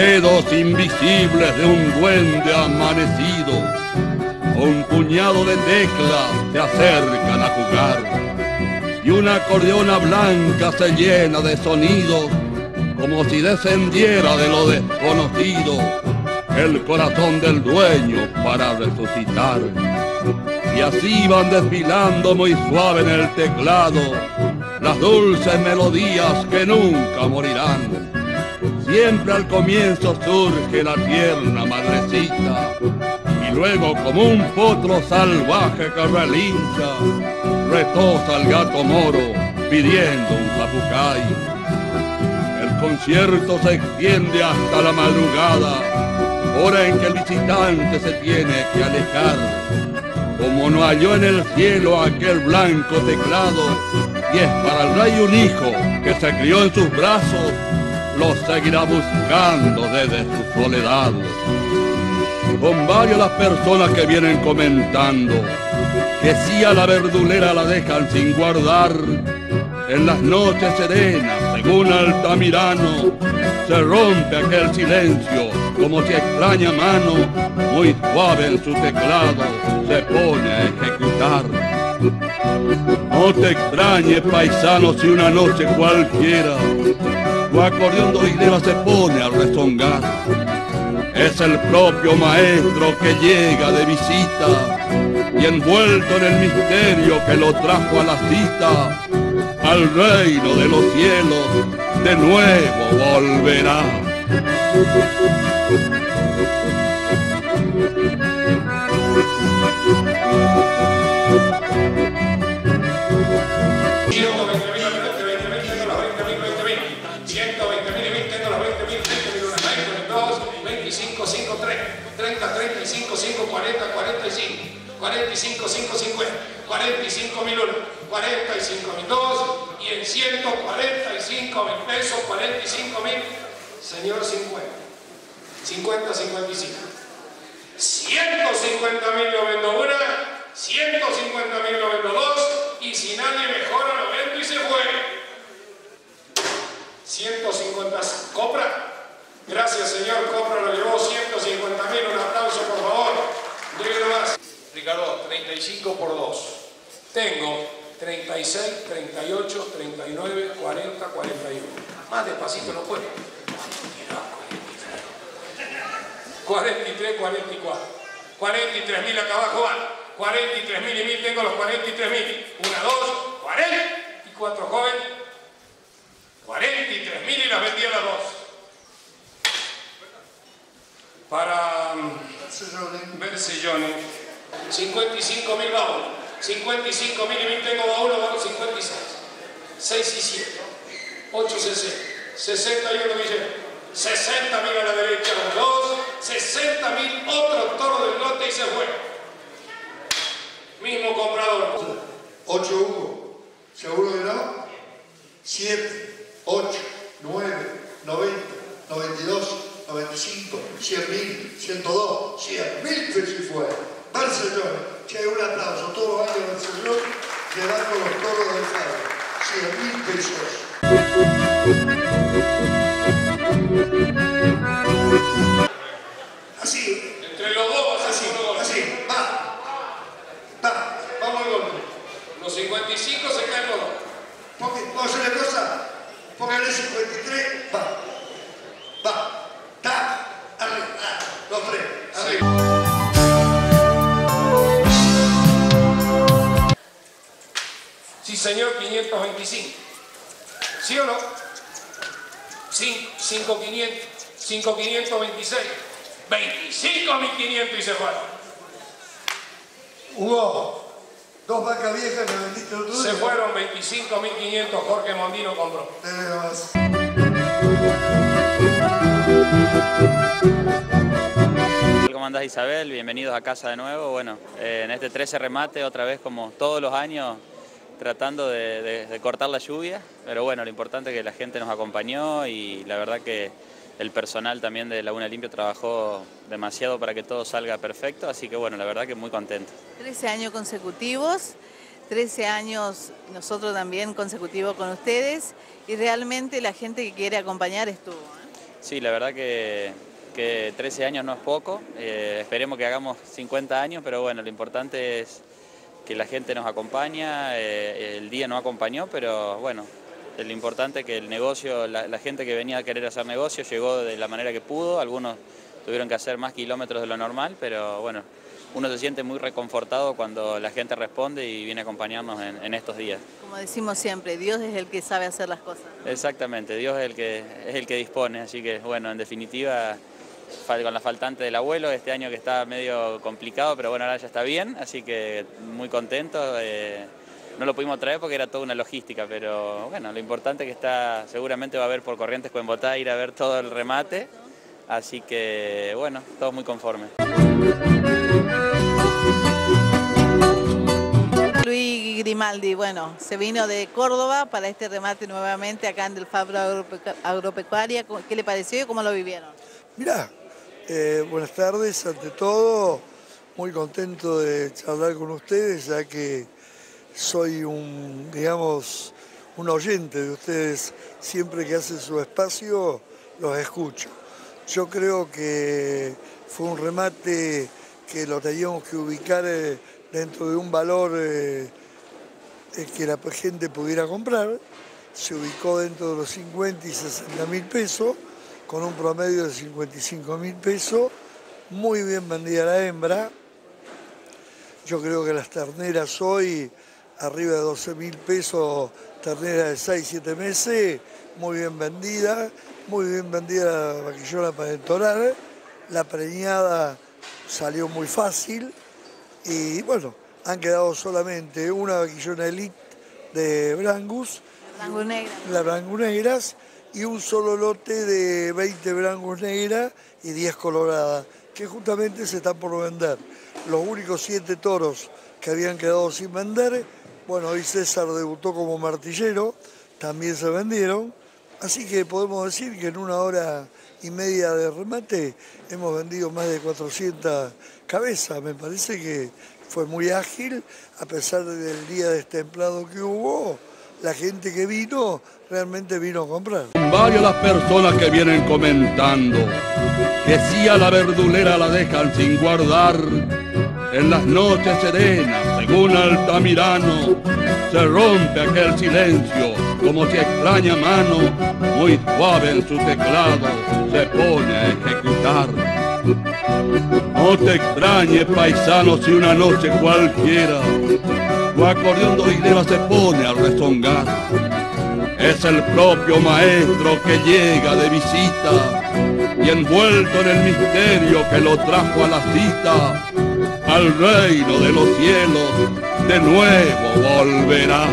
dedos invisibles de un duende amanecido, un puñado de teclas se acercan a jugar y una acordeona blanca se llena de sonidos como si descendiera de lo desconocido el corazón del dueño para resucitar. Y así van desfilando muy suave en el teclado las dulces melodías que nunca morirán. Siempre al comienzo surge la tierna madrecita y luego como un potro salvaje que relincha, retosa el gato moro pidiendo un zapucay. El concierto se extiende hasta la madrugada, hora en que el visitante se tiene que alejar. Como no halló en el cielo aquel blanco teclado, y es para el rey un hijo que se crió en sus brazos, lo seguirá buscando desde su soledad. Con varias las personas que vienen comentando que si a la verdulera la dejan sin guardar, en las noches serenas, según Altamirano, se rompe aquel silencio como si extraña mano, muy suave en su teclado, se pone a ejecutar. No te extrañes, paisano, si una noche cualquiera tu acordeón de se pone a rezongar. Es el propio maestro que llega de visita y envuelto en el misterio que lo trajo a la cita, al reino de los cielos de nuevo volverá. 45, 5, 50, 45 mil uno, 45 mil dos y en 145 mil pesos, 45 mil, señor 50, 50, 55. 150 mil lo vendo una, 150 mil lo vendo dos y si nadie mejora lo vendo y se fue. 150, compra. Gracias señor, compra, lo llevó 150 mil, un aplauso por favor. Debe más. Ricardo, 35 por 2. Tengo 36, 38, 39, 40, 41. Más despacito no puedo. 43, 44. 43 mil acá abajo van. 43 mil y mil, tengo los 43 mil. Una, dos, 44 jóvenes. 43 mil y las vendí a las dos. Para Bercellone. 55 mil baúles. 55 mil y mil tengo baúles, vamos 56. 6 y 7. 8, 60. 61 millones. 60 mil a la derecha, los dos. 60 mil, otro toro del lote y se fue. Mismo comprador. 8 Hugo. ¿Seguro que no? 7, 8, 9, 90, 92, 95, 100 mil, 102, 100 mil pesos y fue. Barcelona, che un aplauso, todos los años Barcelona, llevando los toros del Faro, 100 mil pesos. Así, entre los dos, así, así, va, va, vamos al golpe. Los 55 se caen los dos. Porque, vamos a hacer una cosa, póngale 53, va, va, ta, arriba, los tres, arriba. Señor, 525. ¿Sí o no? 5, 5, 500, 5, 526. 25.500 y se fueron. Hugo, dos vacas viejas que vendiste el Se fueron 25.500, Jorge Mondino compró. ¿Cómo andás Isabel? Bienvenidos a casa de nuevo. Bueno, eh, en este 13 remate, otra vez como todos los años, tratando de, cortar la lluvia, pero bueno, lo importante es que la gente nos acompañó y la verdad que el personal también de Laguna Limpio trabajó demasiado para que todo salga perfecto, así que bueno, la verdad que muy contento. 13 años consecutivos, 13 años nosotros también consecutivos con ustedes y realmente la gente que quiere acompañar estuvo. ¿eh? Sí, la verdad que, que 13 años no es poco, eh, esperemos que hagamos 50 años, pero bueno, lo importante es que la gente nos acompaña, eh, el día no acompañó, pero bueno, lo importante es que el negocio, la, gente que venía a querer hacer negocio llegó de la manera que pudo, algunos tuvieron que hacer más kilómetros de lo normal, pero bueno, uno se siente muy reconfortado cuando la gente responde y viene a acompañarnos en, estos días. Como decimos siempre, Dios es el que sabe hacer las cosas. Exactamente, Dios es el que, es el que dispone, así que bueno, en definitiva con la faltante del abuelo, este año que está medio complicado, pero bueno, ahora ya está bien, así que muy contento. Eh, no lo pudimos traer porque era toda una logística, pero bueno, lo importante es que está, seguramente va a haber por Corrientes Cuembotá ir a ver todo el remate, así que bueno, todos muy conformes. Luis Grimaldi, bueno, se vino de Córdoba para este remate nuevamente acá en el Fabro Agropecuaria. ¿Qué le pareció y cómo lo vivieron? Mirá, eh, buenas tardes, ante todo, muy contento de charlar con ustedes, ya que soy un, digamos, un oyente de ustedes, siempre que hacen su espacio, los escucho. Yo creo que fue un remate que lo teníamos que ubicar eh, dentro de un valor eh, que la gente pudiera comprar. Se ubicó dentro de los 50 y 60 mil pesos con un promedio de 55 mil pesos, muy bien vendida la hembra. Yo creo que las terneras hoy, arriba de 12 mil pesos, ternera de 6, 7 meses, muy bien vendida, muy bien vendida la vaquillona para entonar, la preñada salió muy fácil. Y bueno, han quedado solamente una vaquillona elite de Brangus, la Brangus Negras y un solo lote de 20 blancos negras y 10 coloradas, que justamente se están por vender. Los únicos 7 toros que habían quedado sin vender, bueno, hoy César debutó como martillero, también se vendieron, así que podemos decir que en una hora y media de remate hemos vendido más de 400 cabezas, me parece que fue muy ágil, a pesar del día destemplado que hubo, la gente que vino realmente vino a comprar. Varias las personas que vienen comentando que si a la verdulera la dejan sin guardar, en las noches serenas, según Altamirano, se rompe aquel silencio como si extraña mano, muy suave en su teclado, se pone a ejecutar. No te extrañes, paisano, si una noche cualquiera tu acordeón doidera se pone a rezongar. Es el propio maestro que llega de visita y envuelto en el misterio que lo trajo a la cita, al reino de los cielos de nuevo volverá.